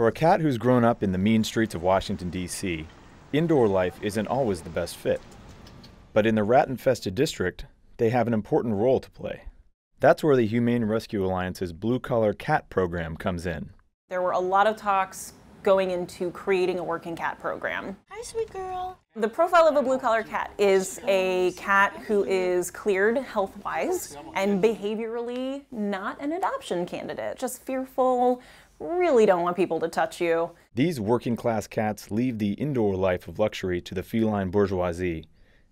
For a cat who's grown up in the mean streets of Washington, D.C., indoor life isn't always the best fit. But in the rat infested district, they have an important role to play. That's where the Humane Rescue Alliance's Blue Collar Cat program comes in. There were a lot of talks going into creating a working cat program. Hi, sweet girl. The profile of a blue collar cat is a cat who is cleared health wise and behaviorally not an adoption candidate, just fearful, really don't want people to touch you. These working class cats leave the indoor life of luxury to the feline bourgeoisie.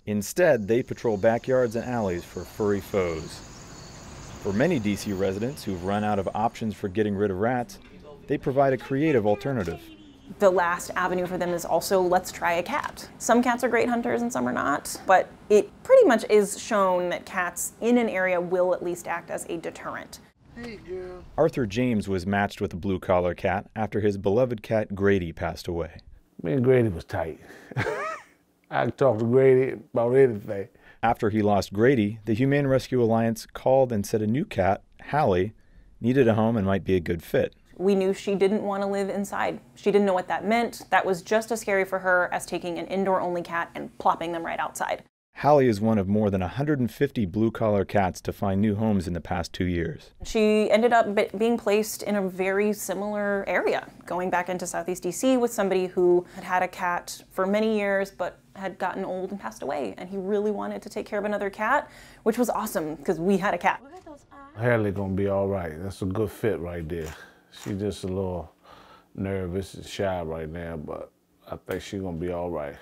Instead, they patrol backyards and alleys for furry foes. For many DC residents who've run out of options for getting rid of rats, they provide a creative alternative. The last avenue for them is also let's try a cat. Some cats are great hunters and some are not, but it pretty much is shown that cats in an area will at least act as a deterrent. Hey, girl. Arthur James was matched with a blue collar cat after his beloved cat Grady passed away. Me and Grady was tight. I could talk to Grady about anything. After he lost Grady, the Humane Rescue Alliance called and said a new cat, Hallie, needed a home and might be a good fit. We knew she didn't want to live inside. She didn't know what that meant. That was just as scary for her as taking an indoor only cat and plopping them right outside. Hallie is one of more than 150 blue collar cats to find new homes in the past two years. She ended up being placed in a very similar area, going back into Southeast DC with somebody who had had a cat for many years but had gotten old and passed away. And he really wanted to take care of another cat, which was awesome because we had a cat. Hallie gonna be all right. That's a good fit right there. She's just a little nervous and shy right now, but I think she's gonna be all right.